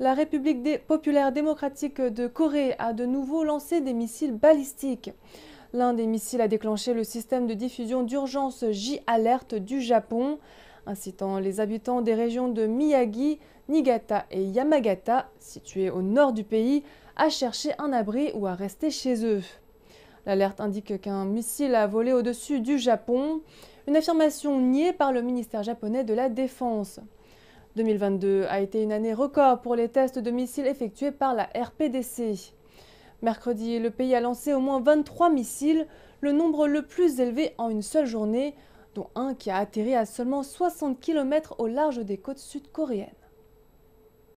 La République populaire démocratique de Corée a de nouveau lancé des missiles balistiques. L'un des missiles a déclenché le système de diffusion d'urgence J-Alert du Japon, incitant les habitants des régions de Miyagi, Niigata et Yamagata, situées au nord du pays, à chercher un abri ou à rester chez eux. L'alerte indique qu'un missile a volé au-dessus du Japon, une affirmation niée par le ministère japonais de la Défense. 2022 a été une année record pour les tests de missiles effectués par la RPDC. Mercredi, le pays a lancé au moins 23 missiles, le nombre le plus élevé en une seule journée, dont un qui a atterri à seulement 60 km au large des côtes sud-coréennes.